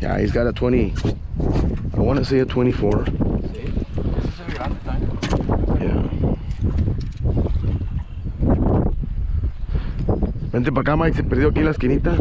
Yeah, he's got a 20. I want to say a 24. Sí. Ese se ve grande también. Yeah. Vente para acá, Mike. Se perdió aquí en la esquinita.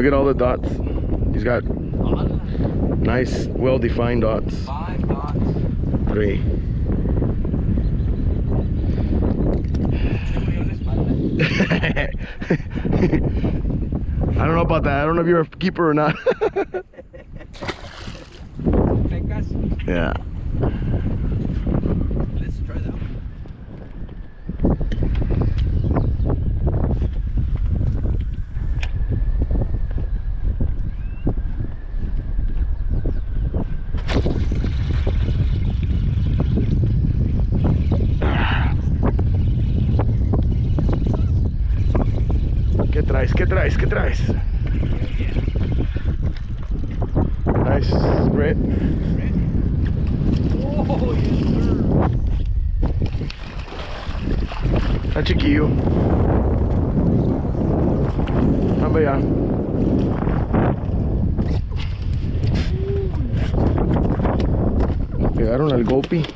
Look at all the dots. He's got nice, well-defined dots. Five dots. Three. Me dio la espalda. I don't know about that. I don't know if you're a keeper or not. Yeah. Let's try that one. ¿Qué traes? ¿Qué traes? Nice red. Oh, yes. Está chiquillo. Vamos allá. Pegaron al gopi.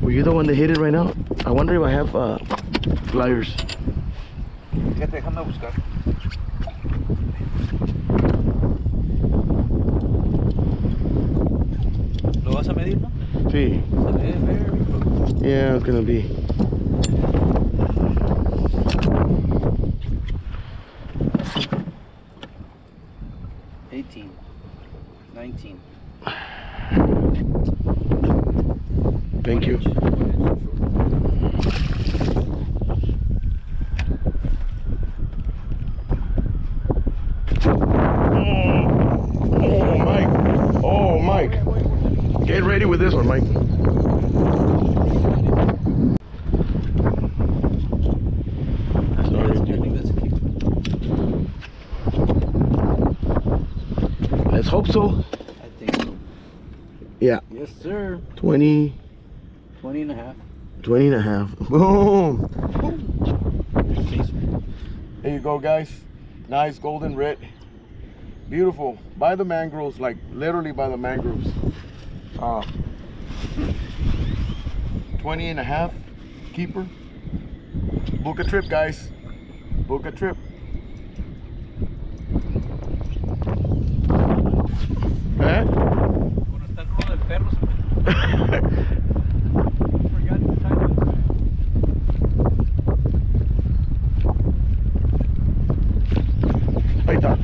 Were you the one that hit it right now? I wonder if I have uh, flyers. Fíjate, déjame buscar. ¿Lo vas a medir, no? Sí. Se ve very close. Yeah, it's gonna be. Eighteen. Nineteen. Thank you. Oh, Mike. Oh, Mike. Get ready with this one, Mike. I think that's a keeper. Let's hope so. I think so. Yeah. Yes, sir. 20, 20 and a half. 20 and a half. Boom. Case. There you go, guys. Nice golden red. Beautiful. By the mangroves, like literally by the mangroves. Uh, 20 and a half keeper. Book a trip, guys. Book a trip. Eh? Cuando está el rulo del perro, se me forgot to tie it. Ahí está.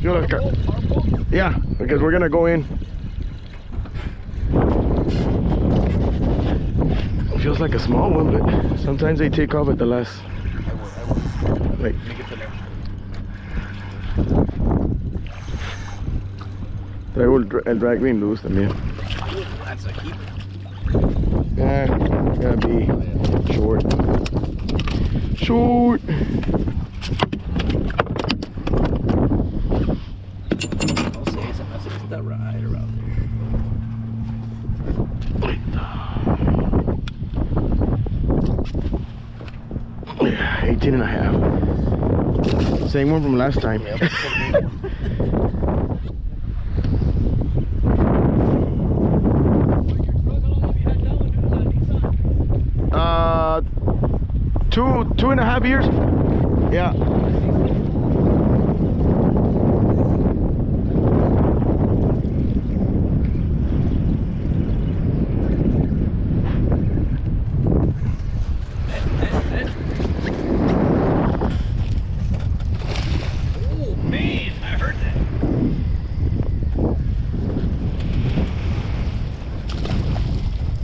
Yo las ca- Yeah, because we're gonna go in. It feels like a small one, but sometimes they take off at the last. I will, I will. Wait. Make it to there. Traigo el, dra- el drag being loose también. That's a keeper. Yeah, gotta be short. Short. I'll say se me hace que está right around Yeah, 18 and a half. Same one from last time. two two and a half years? Yeah.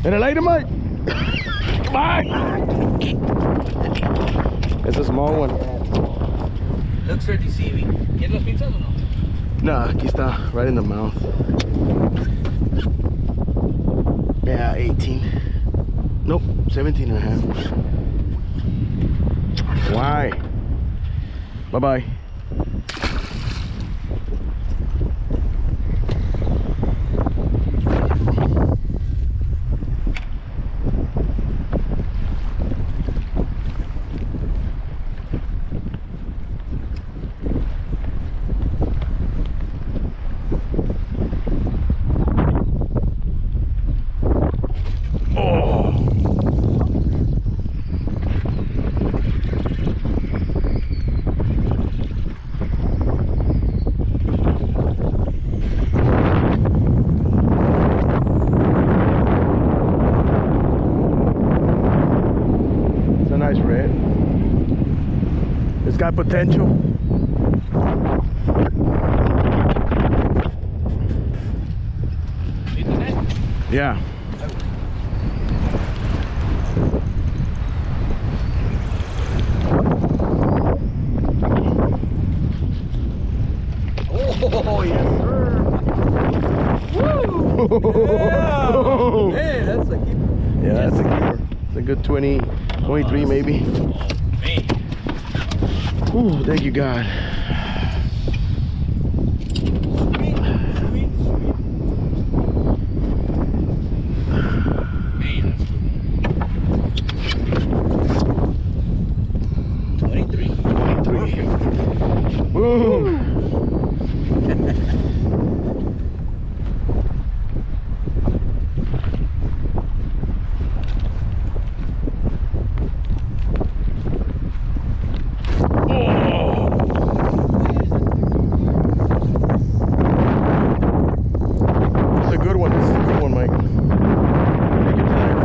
And later, mate. Mike. It's a small one. Looks are deceiving. ¿Quieres las pizzas o no? Nah, aquí está, right in the mouth. Yeah, 18. Nope, 17 and a half. Why? Bye-bye. Nice red. It's got potential. Yeah. Oh, yes, sir. Woo! Hey, that's a keeper. Yeah, that's a keeper. It's a good 20, 23 maybe. Ooh, thank you, God. sweet, sweet, sweet. Man, that's good. 23. Three. Woo! It's a good one. This is a good one, Mike. Take your time.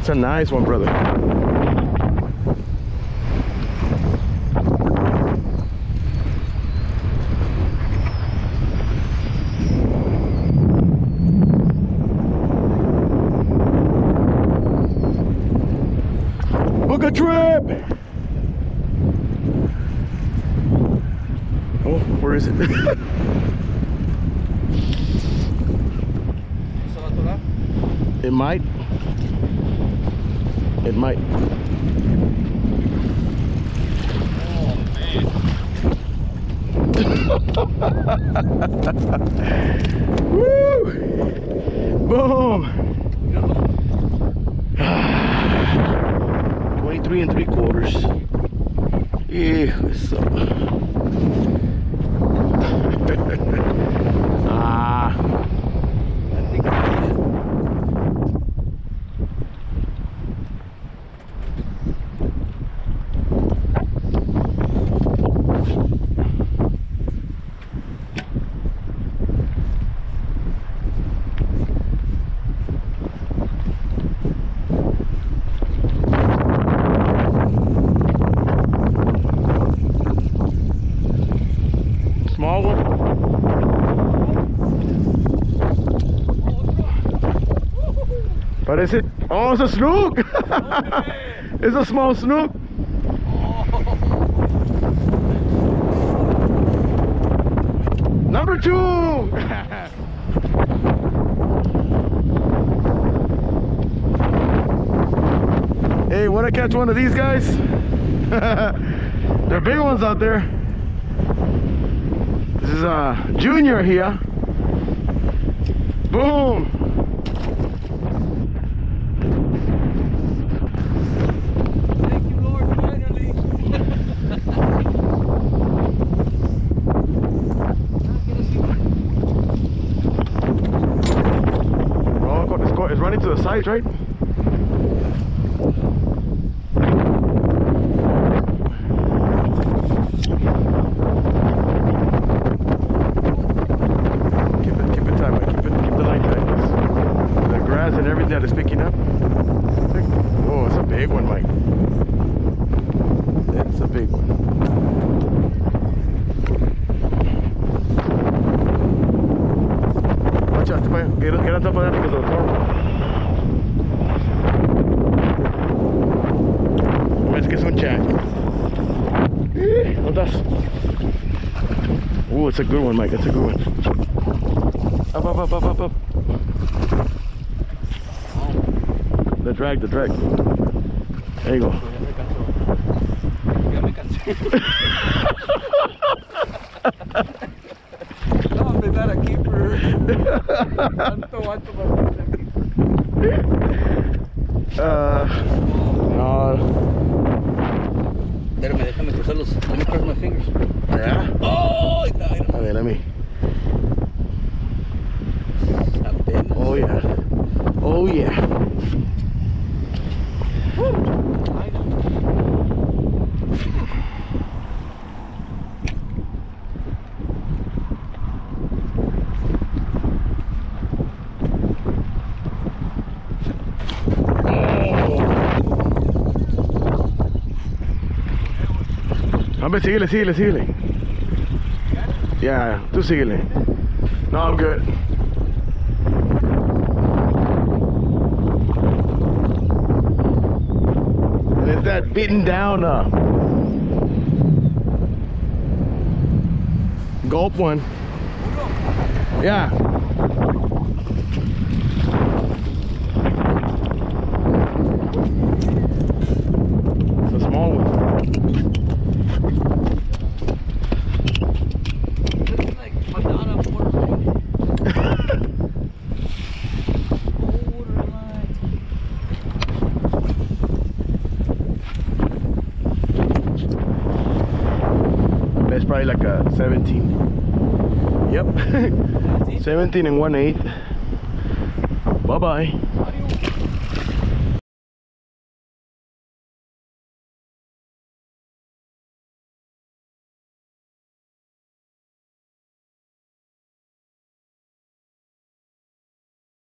It's a nice one, brother. Book a trip! Oh, where is it? It might. It might. Woo! Boom! 23 and three quarters. Yeah, so. ah, I think I made it. small one. Parece. Oh, it's a snook! it's a small snook. Number two! hey, wanna catch one of these guys? They're big ones out there. This is uh junior here. Boom. running to the sides, right? Keep it, keep it tight, man. Keep it, keep the line tight. The grass and everything that is picking up. Oh, it's a big one, Mike. It's a big one. Watch out, get on top of that because of the car. Ooh, it's a good one, Mike. It's a good one. Up, up, up, up, up, up. The drag, the drag. There you go. Ya me cansé. No, me dar aquí por tanto vato para aquí. Uh, no. Espérame, déjame cruzar los. Let me cross my fingers. Yeah. Oh, no, no. A ver, let me. Apenas. Oh, yeah. Oh, yeah. Ay, no. Hombre, síguele, síguele, síguele. Yeah, tú síguele. No, I'm good. And it's that beaten down uh gulp one. Yeah. It's a small one. This is like Madonna borderline. Borderline. That's probably like a 17. Yep. 17 and 1 8. Bye bye.